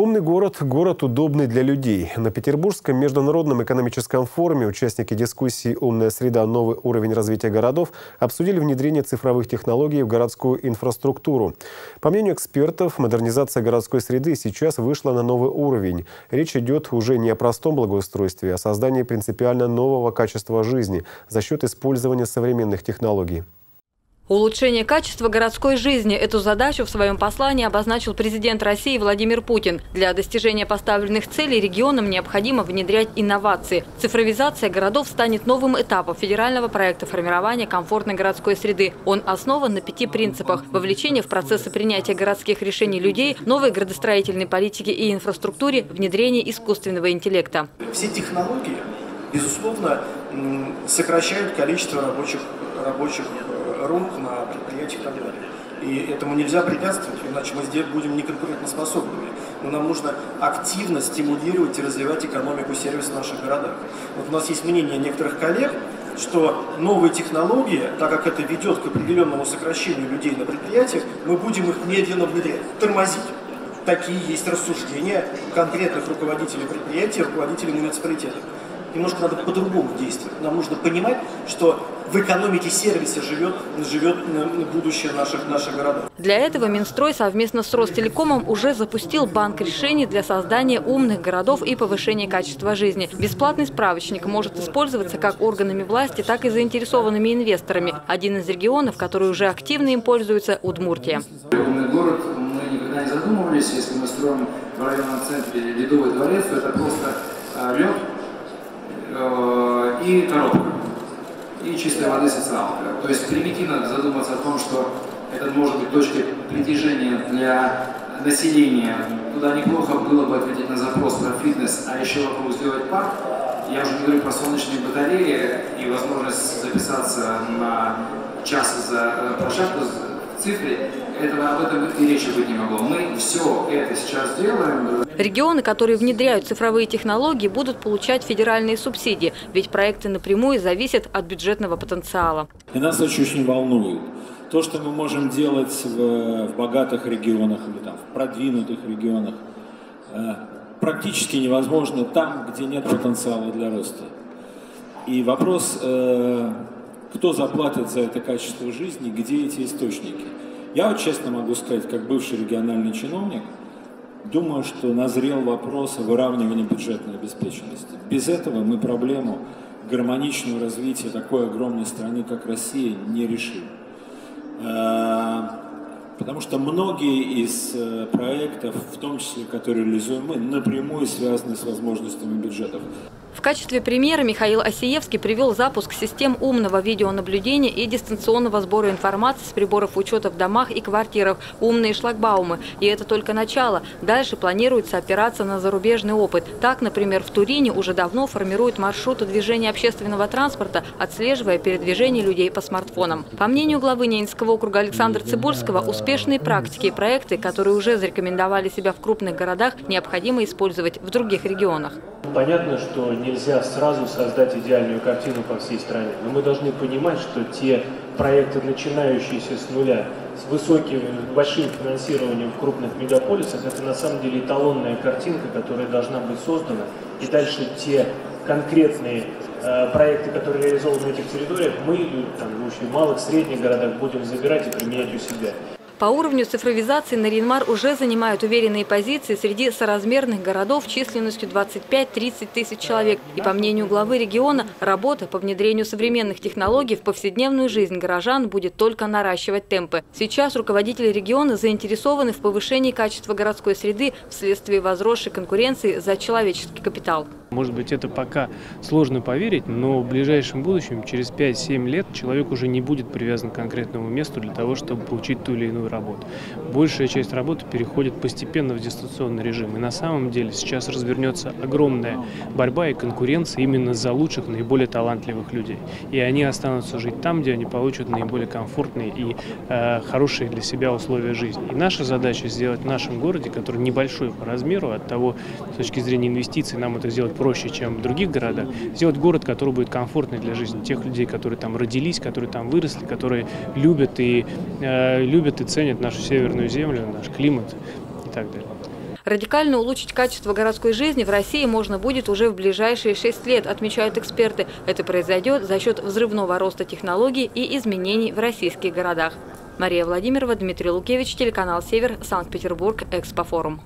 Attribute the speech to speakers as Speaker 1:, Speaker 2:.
Speaker 1: Умный город – город удобный для людей. На Петербургском международном экономическом форуме участники дискуссии «Умная среда. Новый уровень развития городов» обсудили внедрение цифровых технологий в городскую инфраструктуру. По мнению экспертов, модернизация городской среды сейчас вышла на новый уровень. Речь идет уже не о простом благоустройстве, а о создании принципиально нового качества жизни за счет использования современных технологий.
Speaker 2: Улучшение качества городской жизни – эту задачу в своем послании обозначил президент России Владимир Путин. Для достижения поставленных целей регионам необходимо внедрять инновации. Цифровизация городов станет новым этапом федерального проекта формирования комфортной городской среды. Он основан на пяти принципах – вовлечение в процессы принятия городских решений людей, новой градостроительной политики и инфраструктуре, внедрение искусственного интеллекта.
Speaker 3: Все технологии, безусловно, сокращают количество рабочих, рабочих рук на предприятиях и так далее. И этому нельзя препятствовать, иначе мы здесь будем неконкурентоспособными. Но нам нужно активно стимулировать и развивать экономику сервиса в наших городах. Вот у нас есть мнение некоторых коллег, что новые технологии, так как это ведет к определенному сокращению людей на предприятиях, мы будем их медленно внедрять, тормозить. Такие есть рассуждения конкретных руководителей предприятий, руководителей муниципалитетов немножко надо по-другому действовать. Нам нужно понимать, что в экономике сервиса живет, живет будущее наших, наших городов.
Speaker 2: Для этого Минстрой совместно с Ростелекомом уже запустил банк решений для создания умных городов и повышения качества жизни. Бесплатный справочник может использоваться как органами власти, так и заинтересованными инвесторами. Один из регионов, который уже активно им пользуется – Удмуртия.
Speaker 4: Умный город мы никогда не задумывались, если мы строим в районном центре ледовый дворец, то это просто а, лед, Э, и коробка, и чистой воды социалка. То есть примитивно задуматься о том, что это может быть точкой притяжения для населения. Туда неплохо было бы ответить на запрос про фитнес, а еще вокруг сделать парк. Я уже не говорю про солнечные батареи и возможность записаться на час за э, в цифре. Этого об этом и речи быть не могло. Мы все это сейчас делаем.
Speaker 2: Регионы, которые внедряют цифровые технологии, будут получать федеральные субсидии, ведь проекты напрямую зависят от бюджетного потенциала.
Speaker 5: И нас очень-очень волнует то, что мы можем делать в, в богатых регионах или там, в продвинутых регионах, э, практически невозможно там, где нет потенциала для роста. И вопрос, э, кто заплатит за это качество жизни, где эти источники. Я вот честно могу сказать, как бывший региональный чиновник – Думаю, что назрел вопрос о выравнивании бюджетной обеспеченности. Без этого мы проблему гармоничного развития такой огромной страны, как Россия, не решим. Э, потому что многие из э, проектов, в том числе, которые реализуем мы, напрямую связаны с возможностями бюджетов.
Speaker 2: В качестве примера Михаил Осиевский привел запуск систем умного видеонаблюдения и дистанционного сбора информации с приборов учета в домах и квартирах «Умные шлагбаумы». И это только начало. Дальше планируется опираться на зарубежный опыт. Так, например, в Турине уже давно формируют маршруты движения общественного транспорта, отслеживая передвижение людей по смартфонам. По мнению главы Ненецкого округа Александра Цибульского, успешные практики и проекты, которые уже зарекомендовали себя в крупных городах, необходимо использовать в других регионах.
Speaker 6: Понятно, что нельзя сразу создать идеальную картину по всей стране, но мы должны понимать, что те проекты, начинающиеся с нуля, с высоким, большим финансированием в крупных мегаполисах, это на самом деле эталонная картинка, которая должна быть создана. И дальше те конкретные э, проекты, которые реализованы на этих территориях, мы там, в малых, средних городах будем забирать и применять у себя.
Speaker 2: По уровню цифровизации Наринмар уже занимает уверенные позиции среди соразмерных городов численностью 25-30 тысяч человек. И по мнению главы региона, работа по внедрению современных технологий в повседневную жизнь горожан будет только наращивать темпы. Сейчас руководители региона заинтересованы в повышении качества городской среды вследствие возросшей конкуренции за человеческий капитал.
Speaker 6: Может быть, это пока сложно поверить, но в ближайшем будущем, через 5-7 лет, человек уже не будет привязан к конкретному месту для того, чтобы получить ту или иную работу. Большая часть работы переходит постепенно в дистанционный режим. И на самом деле сейчас развернется огромная борьба и конкуренция именно за лучших, наиболее талантливых людей. И они останутся жить там, где они получат наиболее комфортные и э, хорошие для себя условия жизни. И наша задача сделать в нашем городе, который небольшой по размеру, от того, с точки зрения инвестиций, нам это сделать проще, чем в других городах, сделать город, который будет комфортный для жизни тех людей, которые там родились, которые там выросли, которые любят и, э, любят и ценят нашу северную землю, наш климат и так далее.
Speaker 2: Радикально улучшить качество городской жизни в России можно будет уже в ближайшие шесть лет, отмечают эксперты. Это произойдет за счет взрывного роста технологий и изменений в российских городах. Мария Владимирова, Дмитрий Лукевич, телеканал «Север», Санкт-Петербург, Экспофорум.